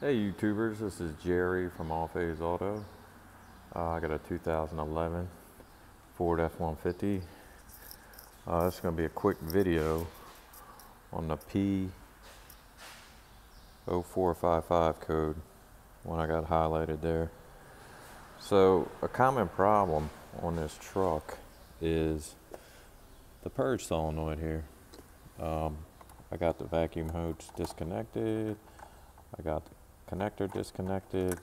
Hey YouTubers, this is Jerry from All Phase Auto. Uh, I got a 2011 Ford F-150. Uh, this is going to be a quick video on the P0455 code, one I got highlighted there. So a common problem on this truck is the purge solenoid here. Um, I got the vacuum hose disconnected. I got the connector disconnected.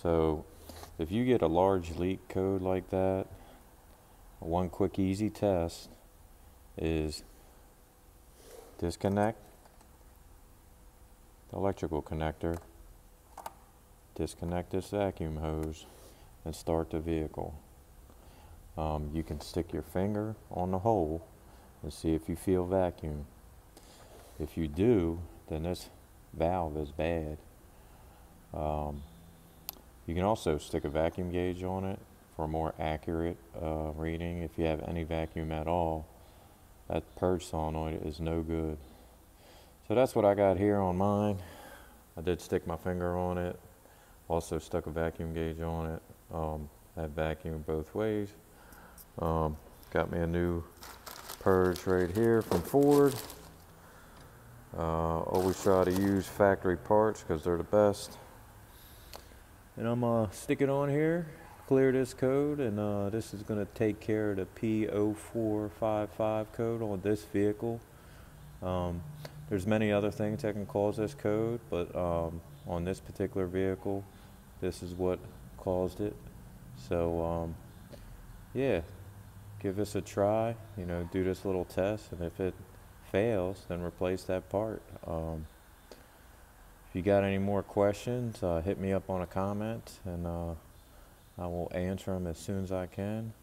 So if you get a large leak code like that, one quick easy test is disconnect the electrical connector, disconnect this vacuum hose, and start the vehicle. Um, you can stick your finger on the hole and see if you feel vacuum. If you do, then this valve is bad. Um, you can also stick a vacuum gauge on it for a more accurate uh, reading. If you have any vacuum at all, that purge solenoid is no good. So that's what I got here on mine. I did stick my finger on it. Also stuck a vacuum gauge on it. Um, that vacuum both ways. Um, got me a new purge right here from Ford. Uh, always try to use factory parts because they're the best. And I'm gonna stick it on here, clear this code, and uh, this is gonna take care of the P0455 code on this vehicle. Um, there's many other things that can cause this code, but um, on this particular vehicle, this is what caused it. So um, yeah, give this a try, you know, do this little test, and if it fails, then replace that part. Um, if you got any more questions, uh, hit me up on a comment, and uh, I will answer them as soon as I can.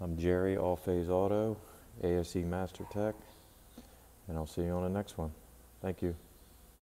I'm Jerry, All Phase Auto, ASE Master Tech, and I'll see you on the next one. Thank you.